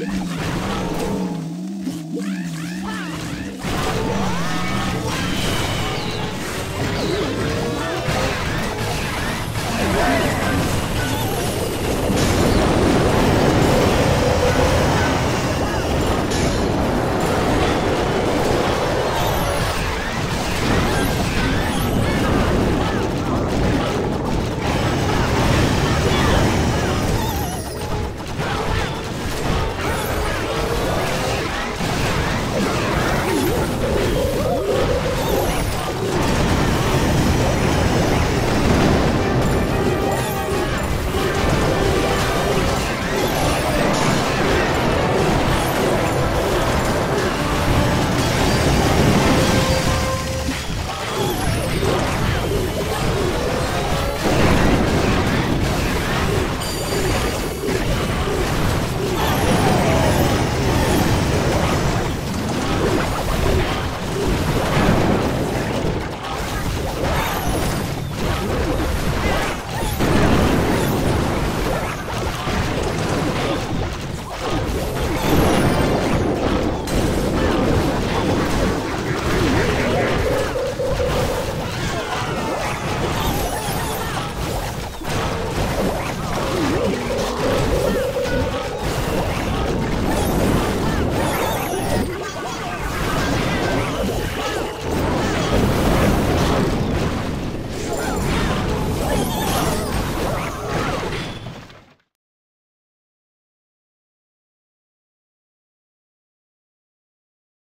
Yeah!